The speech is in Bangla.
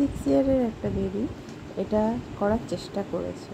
সিক্স ইয়ারের একটা বেবি এটা করার চেষ্টা করেছে।